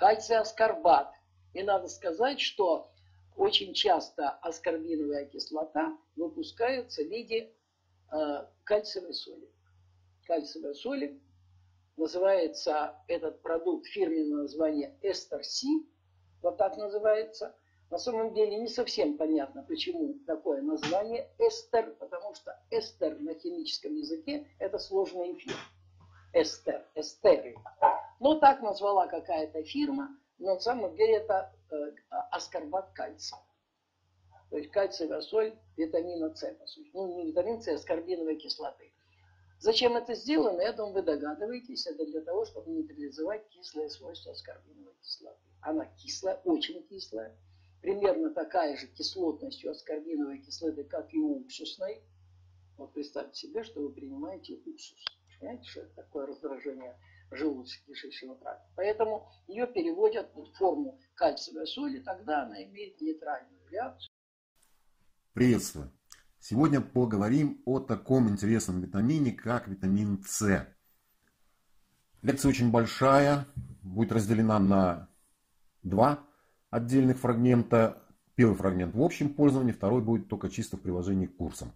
кальций аскорбат. И надо сказать, что очень часто аскорбиновая кислота выпускается в виде э, кальциевой соли. Кальциевая соль называется этот продукт фирменное название Эстер Си, вот так называется. На самом деле не совсем понятно, почему такое название эстер, потому что эстер на химическом языке это сложный эфир. Эстер, эстеры. Но так назвала какая-то фирма, но на самом деле это э, аскорбат кальция. То есть кальциевая соль витамина С, по сути. Ну, не витамин С, а аскорбиновой кислоты. Зачем это сделано, я думаю, вы догадываетесь. Это для того, чтобы нейтрализовать кислые свойства аскорбиновой кислоты. Она кислая, очень кислая примерно такая же кислотность у аскорбиновой кислоты, как и у уксусной. Вот представьте себе, что вы принимаете уксус. Понимаете, что это такое раздражение желудочно-кишечного тракта. Поэтому ее переводят в форму кальциевой соли, тогда она имеет нейтральную реакцию. Приветствую. Сегодня поговорим о таком интересном витамине, как витамин С. Лекция очень большая, будет разделена на два отдельных фрагмента. Первый фрагмент в общем пользовании, второй будет только чисто в приложении к курсам.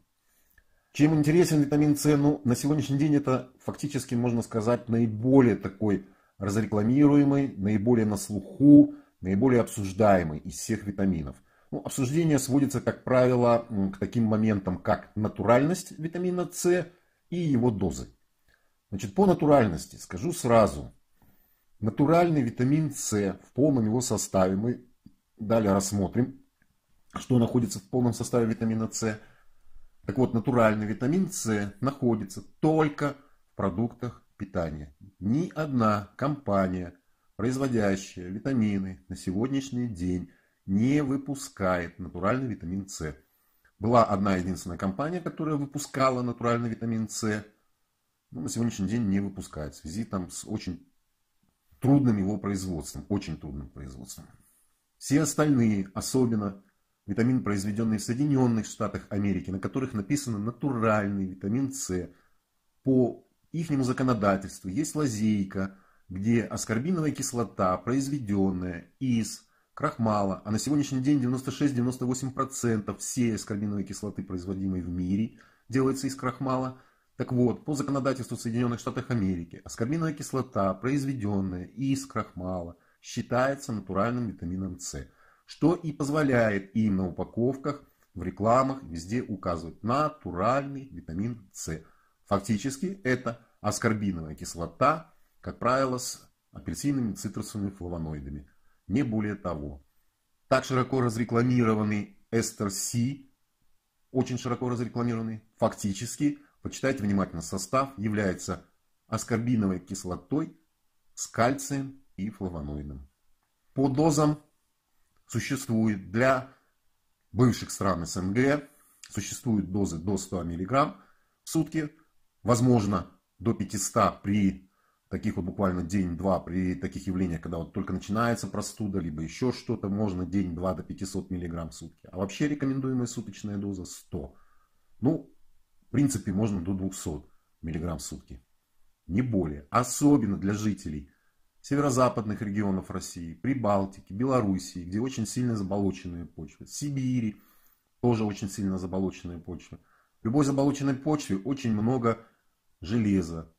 Чем интересен витамин С? Ну, на сегодняшний день это фактически, можно сказать, наиболее такой разрекламируемый, наиболее на слуху, наиболее обсуждаемый из всех витаминов. Ну, обсуждение сводится, как правило, к таким моментам, как натуральность витамина С и его дозы. Значит, по натуральности скажу сразу, Натуральный витамин С в полном его составе. Мы далее рассмотрим, что находится в полном составе витамина С. Так вот, натуральный витамин С находится только в продуктах питания. Ни одна компания, производящая витамины на сегодняшний день, не выпускает натуральный витамин С. Была одна единственная компания, которая выпускала натуральный витамин С, но на сегодняшний день не выпускает в связи там, с очень трудным его производством, очень трудным производством. Все остальные, особенно витамин, произведенный в Соединенных Штатах Америки, на которых написано натуральный витамин С, по ихнему законодательству есть лазейка, где аскорбиновая кислота, произведенная из крахмала, а на сегодняшний день 96-98% всей аскорбиновой кислоты, производимой в мире, делается из крахмала – так вот, по законодательству Соединенных Штатов Америки, аскорбиновая кислота, произведенная из крахмала, считается натуральным витамином С, что и позволяет им на упаковках, в рекламах везде указывать натуральный витамин С. Фактически это аскорбиновая кислота, как правило, с апельсиновыми цитрусовыми флавоноидами. Не более того. Так широко разрекламированный эстер С, очень широко разрекламированный, фактически почитайте внимательно состав, является аскорбиновой кислотой с кальцием и флавоноидом. По дозам существует для бывших стран СНГ, существуют дозы до 100 мг в сутки, возможно до 500 при таких вот буквально день-два, при таких явлениях, когда вот только начинается простуда, либо еще что-то, можно день-два до 500 мг в сутки. А вообще рекомендуемая суточная доза 100. Ну, принципе, можно до 200 мг в сутки. Не более. Особенно для жителей северо-западных регионов России, Прибалтики, Белоруссии, где очень сильно заболоченные почвы. Сибири тоже очень сильно заболоченная почва. В любой заболоченной почве очень много железа.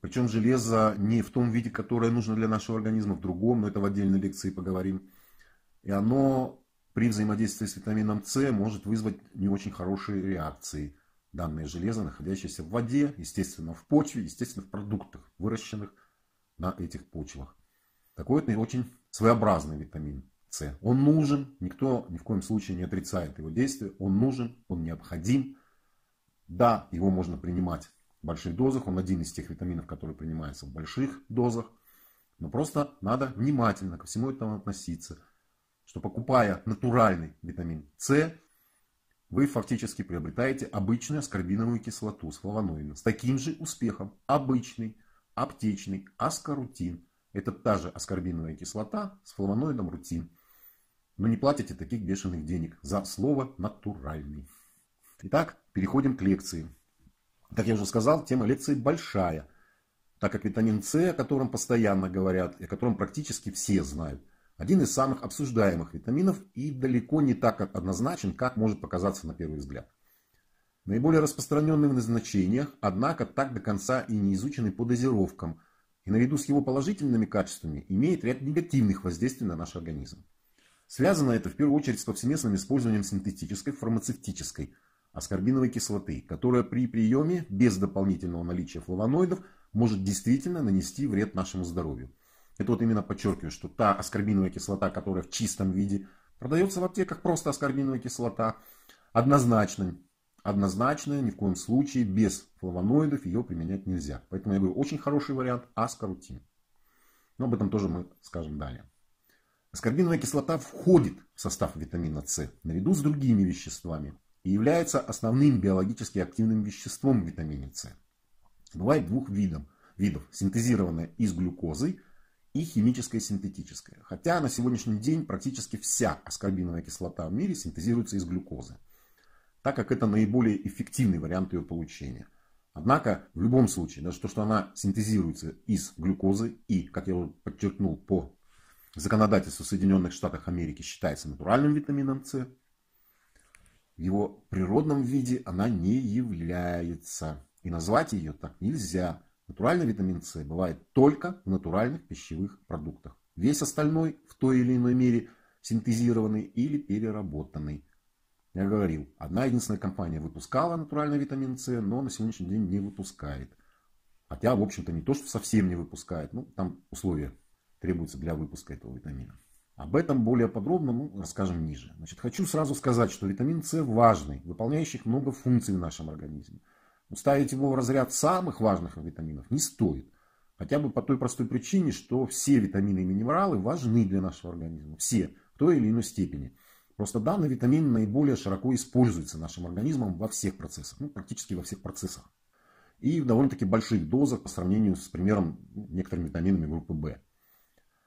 Причем железо не в том виде, которое нужно для нашего организма, в другом, но это в отдельной лекции поговорим. И оно при взаимодействии с витамином С может вызвать не очень хорошие реакции данное железо, находящееся в воде, естественно в почве, естественно в продуктах, выращенных на этих почвах. Такой вот очень своеобразный витамин С. Он нужен, никто ни в коем случае не отрицает его действия, он нужен, он необходим. Да, его можно принимать в больших дозах, он один из тех витаминов, который принимается в больших дозах. Но просто надо внимательно ко всему этому относиться, что покупая натуральный витамин С, вы фактически приобретаете обычную аскорбиновую кислоту с флавоноидом. С таким же успехом обычный аптечный аскорутин. Это та же аскорбиновая кислота с флавоноидом рутин. Но не платите таких бешеных денег за слово натуральный. Итак, переходим к лекции. Как я уже сказал, тема лекции большая. так как витамин С, о котором постоянно говорят и о котором практически все знают, один из самых обсуждаемых витаминов и далеко не так однозначен, как может показаться на первый взгляд. Наиболее распространенный в назначениях, однако так до конца и не изученный по дозировкам, и наряду с его положительными качествами имеет ряд негативных воздействий на наш организм. Связано это в первую очередь с повсеместным использованием синтетической фармацевтической аскорбиновой кислоты, которая при приеме без дополнительного наличия флавоноидов может действительно нанести вред нашему здоровью. Это вот именно подчеркиваю, что та аскорбиновая кислота, которая в чистом виде продается в аптеках просто аскорбиновая кислота, однозначно, однозначно, ни в коем случае без флавоноидов ее применять нельзя. Поэтому я говорю, очень хороший вариант аскорутин. Но об этом тоже мы скажем далее. Аскорбиновая кислота входит в состав витамина С наряду с другими веществами и является основным биологически активным веществом в витамине С бывает двух видов. видов синтезированная из глюкозы и химическая синтетическая. Хотя на сегодняшний день практически вся аскорбиновая кислота в мире синтезируется из глюкозы, так как это наиболее эффективный вариант ее получения. Однако в любом случае, даже то, что она синтезируется из глюкозы и, как я уже подчеркнул, по законодательству Соединенных Штатов Америки считается натуральным витамином С, в его природном виде она не является. И назвать ее так нельзя. Натуральный витамин С бывает только в натуральных пищевых продуктах. Весь остальной в той или иной мере синтезированный или переработанный. Я говорил, одна единственная компания выпускала натуральный витамин С, но на сегодняшний день не выпускает. Хотя, в общем-то, не то, что совсем не выпускает. Ну, там условия требуются для выпуска этого витамина. Об этом более подробно ну, расскажем ниже. Значит, хочу сразу сказать, что витамин С важный, выполняющий много функций в нашем организме. Ставить его в разряд самых важных витаминов не стоит. Хотя бы по той простой причине, что все витамины и минералы важны для нашего организма. Все, в той или иной степени. Просто данный витамин наиболее широко используется нашим организмом во всех процессах. Ну, практически во всех процессах. И в довольно-таки больших дозах по сравнению с, примером, некоторыми витаминами группы В.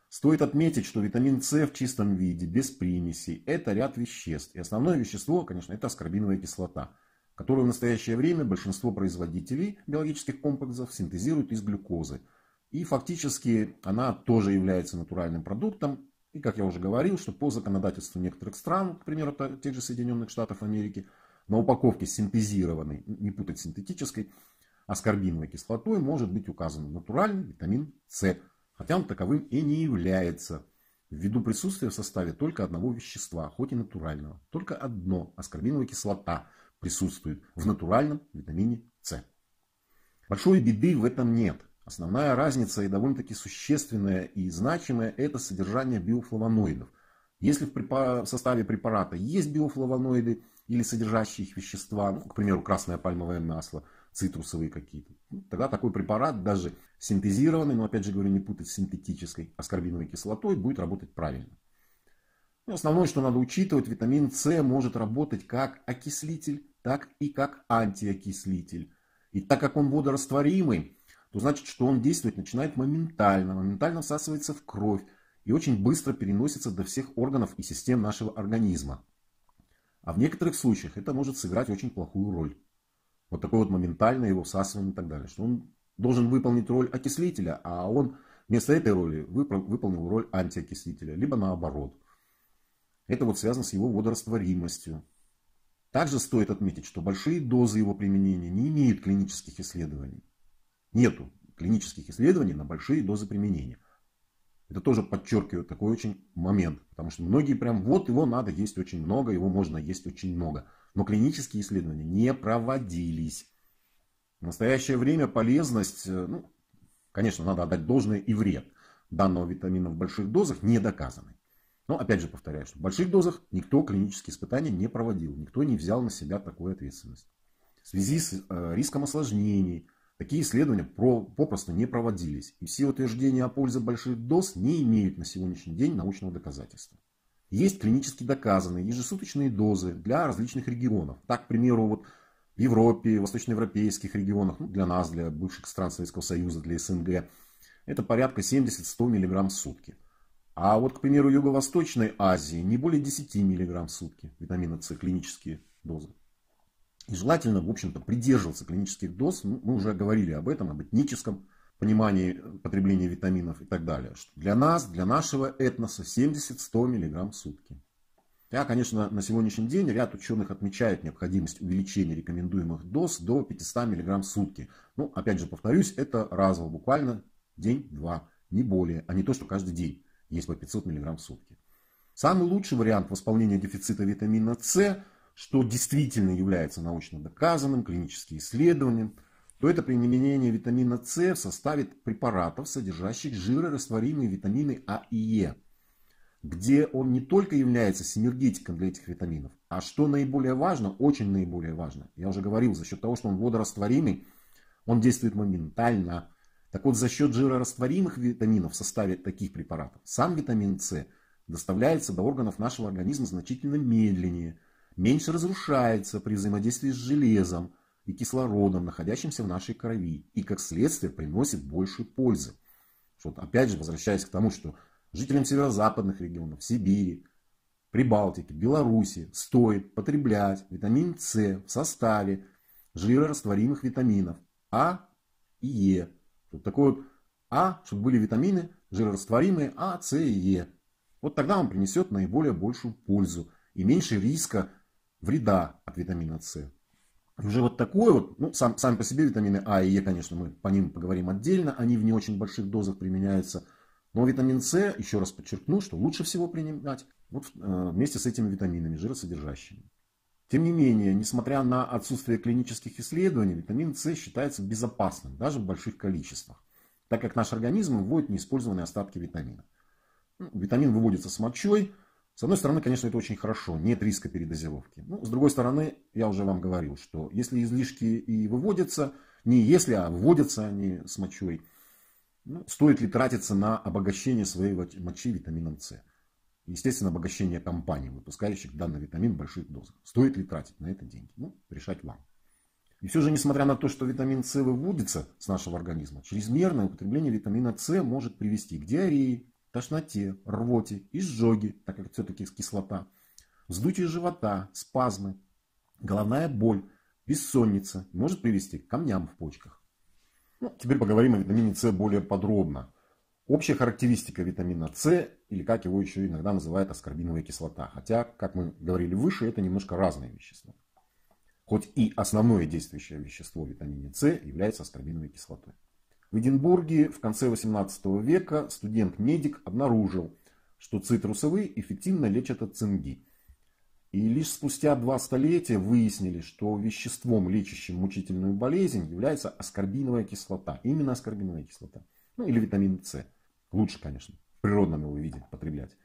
Стоит отметить, что витамин С в чистом виде, без примесей, это ряд веществ. И основное вещество, конечно, это аскорбиновая кислота – которую в настоящее время большинство производителей биологических комплексов синтезируют из глюкозы. И фактически она тоже является натуральным продуктом. И как я уже говорил, что по законодательству некоторых стран, к примеру, тех же Соединенных Штатов Америки, на упаковке синтезированной, не путать синтетической, аскорбиновой кислотой может быть указан натуральный витамин С, хотя он таковым и не является, ввиду присутствия в составе только одного вещества, хоть и натурального, только одно, аскорбиновая кислота – присутствует в натуральном витамине С. Большой беды в этом нет. Основная разница и довольно-таки существенная и значимая – это содержание биофлавоноидов. Если в составе препарата есть биофлавоноиды или содержащие их вещества, ну, к примеру, красное пальмовое масло, цитрусовые какие-то, ну, тогда такой препарат, даже синтезированный, но опять же говорю, не путать с синтетической аскорбиновой кислотой, будет работать правильно. Ну, основное, что надо учитывать, витамин С может работать как окислитель так и как антиокислитель. И так как он водорастворимый, то значит, что он действовать начинает моментально, моментально всасывается в кровь и очень быстро переносится до всех органов и систем нашего организма. А в некоторых случаях это может сыграть очень плохую роль. Вот такое вот моментальное его всасывание и так далее. Что он должен выполнить роль окислителя, а он вместо этой роли выполнил роль антиокислителя, либо наоборот. Это вот связано с его водорастворимостью. Также стоит отметить, что большие дозы его применения не имеют клинических исследований. Нету клинических исследований на большие дозы применения. Это тоже подчеркивает такой очень момент. Потому что многие прям, вот его надо есть очень много, его можно есть очень много. Но клинические исследования не проводились. В настоящее время полезность, э, ну, конечно, надо отдать должное и вред данного витамина в больших дозах не доказаны. Но опять же повторяю, что в больших дозах никто клинические испытания не проводил, никто не взял на себя такую ответственность. В связи с э, риском осложнений такие исследования про, попросту не проводились. И все утверждения о пользе больших доз не имеют на сегодняшний день научного доказательства. Есть клинически доказанные ежесуточные дозы для различных регионов. Так, к примеру, вот в Европе, в восточноевропейских регионах, ну, для нас, для бывших стран Советского Союза, для СНГ, это порядка 70-100 мг в сутки. А вот, к примеру, Юго-Восточной Азии не более 10 мг в сутки витамина С клинические дозы. И желательно, в общем-то, придерживаться клинических доз. Ну, мы уже говорили об этом, об этническом понимании потребления витаминов и так далее. Что для нас, для нашего этноса 70-100 мг в сутки. Я, конечно, на сегодняшний день ряд ученых отмечает необходимость увеличения рекомендуемых доз до 500 мг в сутки. Ну, опять же, повторюсь, это разово, буквально день-два, не более, а не то, что каждый день есть по 500 мг в сутки. Самый лучший вариант восполнения дефицита витамина С, что действительно является научно доказанным, клиническим исследованием, то это применение витамина С в составе препаратов, содержащих жирорастворимые витамины А и Е где он не только является синергетиком для этих витаминов, а что наиболее важно, очень наиболее важно, я уже говорил, за счет того, что он водорастворимый, он действует моментально. Так вот, за счет жирорастворимых витаминов в составе таких препаратов, сам витамин С доставляется до органов нашего организма значительно медленнее, меньше разрушается при взаимодействии с железом и кислородом, находящимся в нашей крови, и как следствие приносит больше пользы. Вот опять же, возвращаясь к тому, что жителям северо-западных регионов, Сибири, Прибалтики, Беларуси стоит потреблять витамин С в составе жирорастворимых витаминов А и Е. Вот такой вот А, чтобы были витамины жирорастворимые А, С и Е. Вот тогда он принесет наиболее большую пользу и меньше риска вреда от витамина С. Уже вот такой вот, ну, сам, сами по себе витамины А и Е, конечно, мы по ним поговорим отдельно, они в не очень больших дозах применяются – но витамин С, еще раз подчеркну, что лучше всего принимать вот э, вместе с этими витаминами, жиросодержащими. Тем не менее, несмотря на отсутствие клинических исследований, витамин С считается безопасным, даже в больших количествах, так как наш организм выводит неиспользованные остатки витамина. Ну, витамин выводится с мочой. С одной стороны, конечно, это очень хорошо, нет риска передозировки. Ну, с другой стороны, я уже вам говорил, что если излишки и выводятся, не если, а выводятся они с мочой – ну, стоит ли тратиться на обогащение своей мочи витамином С? Естественно, обогащение компаний, выпускающих данный витамин в больших дозах. Стоит ли тратить на это деньги? Ну, решать вам. И все же, несмотря на то, что витамин С выводится с нашего организма, чрезмерное употребление витамина С может привести к диарее, тошноте, рвоте, изжоге, так как все-таки кислота, вздутие живота, спазмы, головная боль, бессонница, может привести к камням в почках. Ну, теперь поговорим о витамине С более подробно. Общая характеристика витамина С, или как его еще иногда называют аскорбиновая кислота. Хотя, как мы говорили выше, это немножко разные вещества. Хоть и основное действующее вещество в витамине С является аскорбиновой кислотой. В Эдинбурге в конце 18 века студент-медик обнаружил, что цитрусовые эффективно лечат от цинги. И лишь спустя два столетия выяснили, что веществом, лечащим мучительную болезнь, является аскорбиновая кислота. Именно аскорбиновая кислота. Ну или витамин С. Лучше, конечно, в природном его виде потреблять.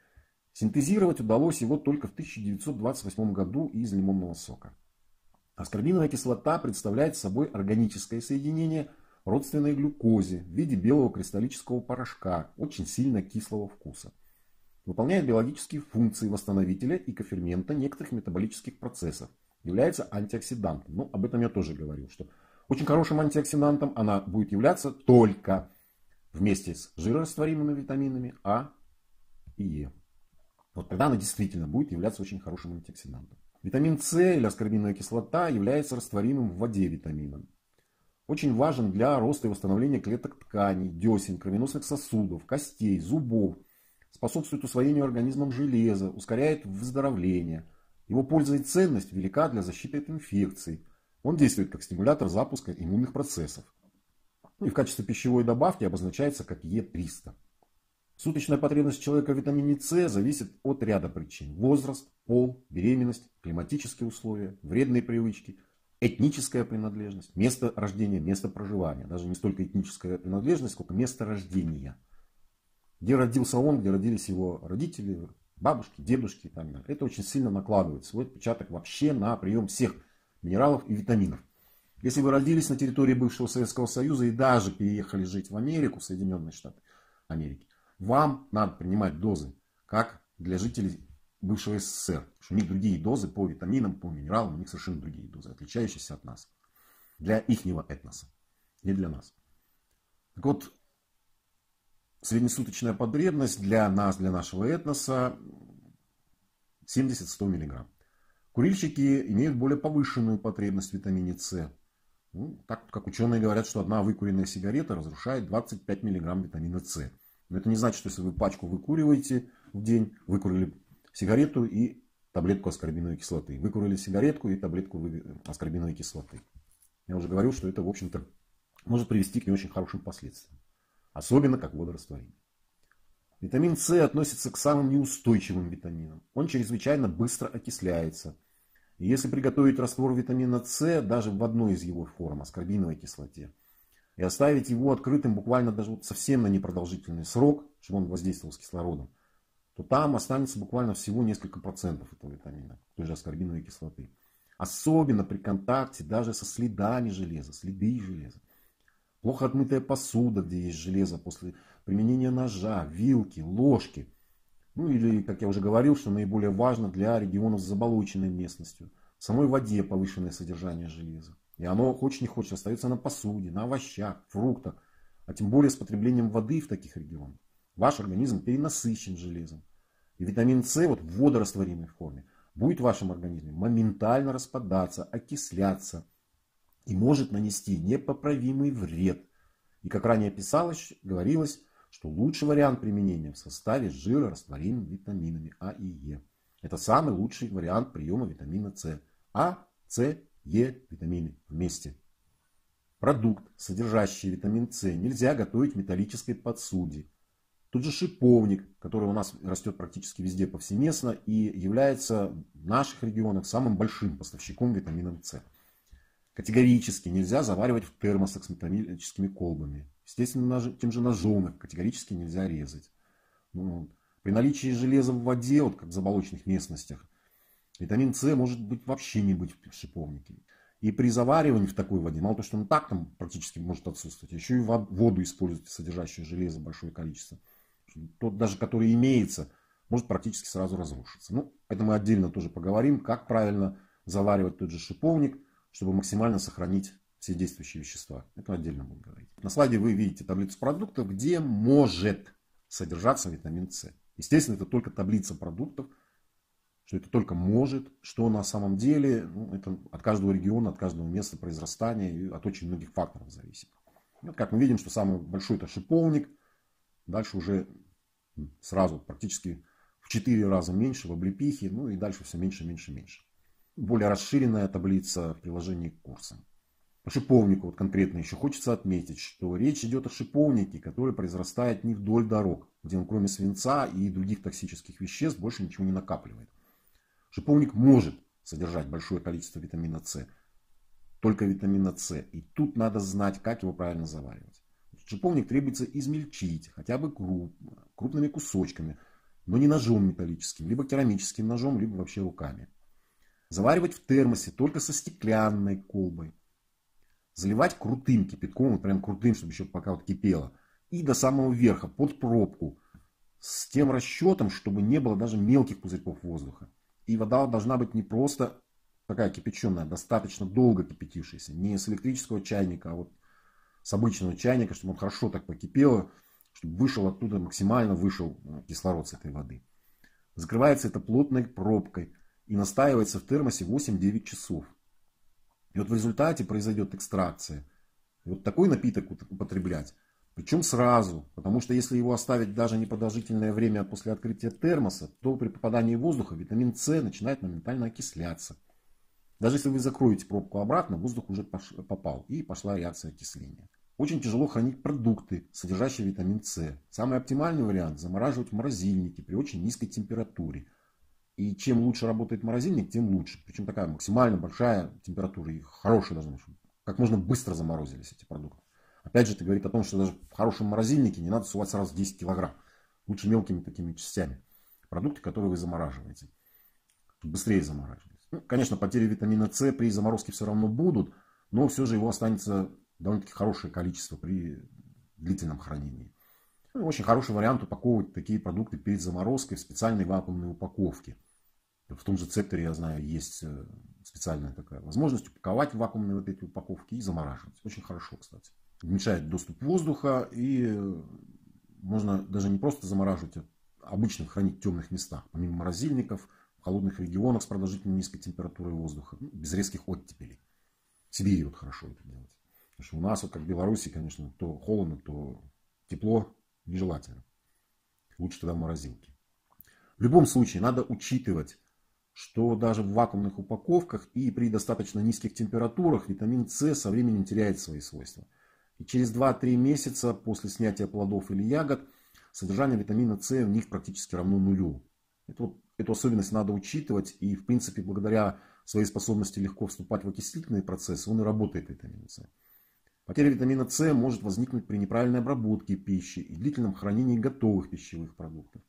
Синтезировать удалось его только в 1928 году из лимонного сока. Аскорбиновая кислота представляет собой органическое соединение родственной глюкозе в виде белого кристаллического порошка, очень сильно кислого вкуса выполняет биологические функции восстановителя и кофермента некоторых метаболических процессов, является антиоксидантом. Ну, об этом я тоже говорил, что очень хорошим антиоксидантом она будет являться только вместе с жирорастворимыми витаминами А и Е. Вот тогда она действительно будет являться очень хорошим антиоксидантом. Витамин С или аскорбиновая кислота является растворимым в воде витамином. Очень важен для роста и восстановления клеток тканей, десен, кровеносных сосудов, костей, зубов, способствует усвоению организмом железа, ускоряет выздоровление. Его польза и ценность велика для защиты от инфекций. Он действует как стимулятор запуска иммунных процессов. Ну и в качестве пищевой добавки обозначается как Е300. Суточная потребность человека в витамине С зависит от ряда причин. Возраст, пол, беременность, климатические условия, вредные привычки, этническая принадлежность, место рождения, место проживания. Даже не столько этническая принадлежность, сколько место рождения – где родился он, где родились его родители, бабушки, дедушки и так далее. Это очень сильно накладывает свой отпечаток вообще на прием всех минералов и витаминов. Если вы родились на территории бывшего Советского Союза и даже переехали жить в Америку, в Соединенные Штаты Америки, вам надо принимать дозы, как для жителей бывшего СССР. Что у них другие дозы по витаминам, по минералам, у них совершенно другие дозы, отличающиеся от нас. Для ихнего этноса, не для нас. Так вот, среднесуточная потребность для нас, для нашего этноса 70-100 мг. Курильщики имеют более повышенную потребность в витамине С. Ну, так как ученые говорят, что одна выкуренная сигарета разрушает 25 мг витамина С. Но это не значит, что если вы пачку выкуриваете в день, выкурили сигарету и таблетку аскорбиновой кислоты. Выкурили сигаретку и таблетку аскорбиновой кислоты. Я уже говорил, что это, в общем-то, может привести к не очень хорошим последствиям. Особенно как водорастворение. Витамин С относится к самым неустойчивым витаминам. Он чрезвычайно быстро окисляется. И если приготовить раствор витамина С даже в одной из его форм, аскорбиновой кислоте, и оставить его открытым буквально даже вот совсем на непродолжительный срок, чтобы он воздействовал с кислородом, то там останется буквально всего несколько процентов этого витамина, той же аскорбиновой кислоты. Особенно при контакте даже со следами железа, следы железа. Плохо отмытая посуда, где есть железо после применения ножа, вилки, ложки. Ну или, как я уже говорил, что наиболее важно для регионов с заболоченной местностью. В самой воде повышенное содержание железа. И оно, хочешь не хочешь, остается на посуде, на овощах, фруктах. А тем более с потреблением воды в таких регионах. Ваш организм перенасыщен железом. Витамин С вот в водорастворимой форме будет в вашем организме моментально распадаться, окисляться и может нанести непоправимый вред. И как ранее писалось, говорилось, что лучший вариант применения в составе с жирорастворимыми витаминами А и Е. Это самый лучший вариант приема витамина С. А, С, Е витамины вместе. Продукт, содержащий витамин С, нельзя готовить в металлической подсуде Тут же шиповник, который у нас растет практически везде повсеместно и является в наших регионах самым большим поставщиком витамина С. Категорически нельзя заваривать в термосах с металлическими колбами. Естественно, тем же ножом их категорически нельзя резать. Ну, при наличии железа в воде, вот как в заболоченных местностях, витамин С может быть вообще не быть в шиповнике. И при заваривании в такой воде, мало того, что он так там практически может отсутствовать, еще и воду используйте, содержащую железо большое количество тот даже, который имеется, может практически сразу разрушиться. Ну, это мы отдельно тоже поговорим, как правильно заваривать тот же шиповник, чтобы максимально сохранить все действующие вещества. Это отдельно будем говорить. На слайде вы видите таблицу продуктов, где может содержаться витамин С. Естественно, это только таблица продуктов, что это только может, что на самом деле, ну, это от каждого региона, от каждого места произрастания и от очень многих факторов зависит. Вот как мы видим, что самый большой это шиповник, дальше уже сразу практически в 4 раза меньше в облепихе, ну и дальше все меньше, меньше, меньше. Более расширенная таблица в приложении к курсам. По шиповнику вот конкретно еще хочется отметить, что речь идет о шиповнике, который произрастает не вдоль дорог, где он кроме свинца и других токсических веществ больше ничего не накапливает. Шиповник может содержать большое количество витамина С, только витамина С. И тут надо знать, как его правильно заваривать. Шиповник требуется измельчить, хотя бы крупно, крупными кусочками, но не ножом металлическим, либо керамическим ножом, либо вообще руками. Заваривать в термосе только со стеклянной колбой. Заливать крутым кипятком, вот прям крутым, чтобы еще пока вот кипело. И до самого верха, под пробку. С тем расчетом, чтобы не было даже мелких пузырьков воздуха. И вода должна быть не просто такая кипяченая, достаточно долго кипятившаяся. Не с электрического чайника, а вот с обычного чайника, чтобы он хорошо так покипело, чтобы вышел оттуда, максимально вышел э, кислород с этой воды. Закрывается это плотной пробкой и настаивается в термосе 8-9 часов. И вот в результате произойдет экстракция. Вот такой напиток употреблять, причем сразу, потому что если его оставить даже непродолжительное время после открытия термоса, то при попадании воздуха витамин С начинает моментально окисляться. Даже если вы закроете пробку обратно, воздух уже попал и пошла реакция окисления. Очень тяжело хранить продукты, содержащие витамин С. Самый оптимальный вариант – замораживать в морозильнике при очень низкой температуре. И чем лучше работает морозильник, тем лучше. Причем такая максимально большая температура и хорошая должна быть. Как можно быстро заморозились эти продукты. Опять же, это говорит о том, что даже в хорошем морозильнике не надо сувать сразу 10 килограмм. Лучше мелкими такими частями. Продукты, которые вы замораживаете. Быстрее замораживаются. Ну, конечно, потери витамина С при заморозке все равно будут, но все же его останется довольно-таки хорошее количество при длительном хранении. Ну, очень хороший вариант упаковывать такие продукты перед заморозкой в специальной вакуумной упаковке. В том же цепторе, я знаю, есть э, специальная такая возможность упаковать вакуумные вот эти упаковки и замораживать. Очень хорошо, кстати. Уменьшает доступ воздуха и э, можно даже не просто замораживать, а обычно хранить в темных местах, помимо морозильников, в холодных регионах с продолжительной низкой температурой воздуха, ну, без резких оттепелей. В Сибири вот хорошо это делать. Потому что у нас, вот как в Беларуси, конечно, то холодно, то тепло нежелательно. Лучше тогда в морозилке. В любом случае, надо учитывать, что даже в вакуумных упаковках и при достаточно низких температурах витамин С со временем теряет свои свойства. И через 2-3 месяца после снятия плодов или ягод содержание витамина С в них практически равно нулю. Это эту особенность надо учитывать. И в принципе благодаря своей способности легко вступать в окислительные процессы он и работает витамин С. Потеря витамина С может возникнуть при неправильной обработке пищи и длительном хранении готовых пищевых продуктов.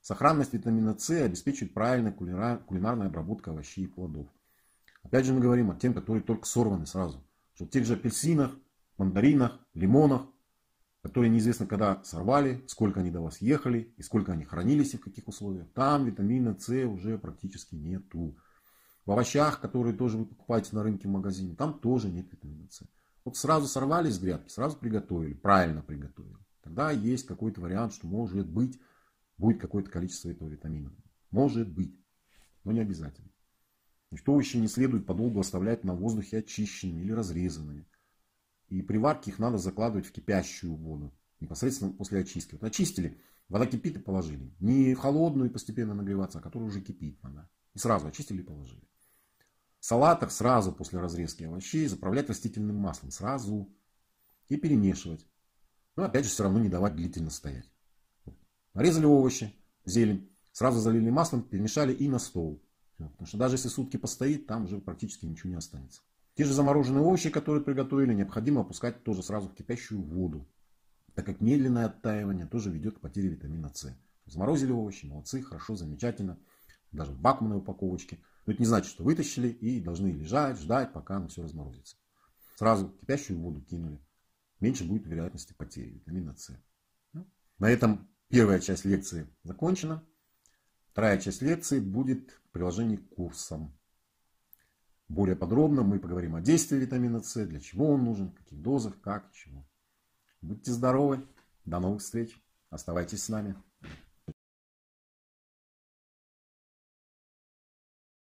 Сохранность витамина С обеспечивает правильная кулинарная обработка овощей и плодов. Опять же мы говорим о тех, которые только сорваны сразу. Что в тех же апельсинах, мандаринах, лимонах, которые неизвестно когда сорвали, сколько они до вас ехали и сколько они хранились и в каких условиях. Там витамина С уже практически нету. В овощах, которые тоже вы покупаете на рынке в магазине, там тоже нет витамина С. Вот сразу сорвали с грядки, сразу приготовили, правильно приготовили. Тогда есть какой-то вариант, что может быть будет какое-то количество этого витамина. Может быть, но не обязательно. Значит, овощи не следует подолгу оставлять на воздухе очищенными или разрезанными. И при варке их надо закладывать в кипящую воду, непосредственно после очистки. Вот очистили, вода кипит и положили. Не холодную и постепенно нагреваться, а которая уже кипит надо. И сразу очистили и положили. Салатах сразу после разрезки овощей заправлять растительным маслом. Сразу. И перемешивать. Но опять же все равно не давать длительно стоять. Нарезали овощи, зелень, сразу залили маслом, перемешали и на стол. Потому что даже если сутки постоит, там уже практически ничего не останется. Те же замороженные овощи, которые приготовили, необходимо опускать тоже сразу в кипящую воду. Так как медленное оттаивание тоже ведет к потере витамина С. Заморозили овощи, молодцы, хорошо, замечательно. Даже в вакуумной упаковочке. Но это не значит, что вытащили и должны лежать, ждать, пока оно все разморозится. Сразу кипящую воду кинули. Меньше будет вероятности потери витамина С. На этом Первая часть лекции закончена. Вторая часть лекции будет в приложении к курсам. Более подробно мы поговорим о действии витамина С, для чего он нужен, в каких дозах, как, чего. Будьте здоровы. До новых встреч. Оставайтесь с нами.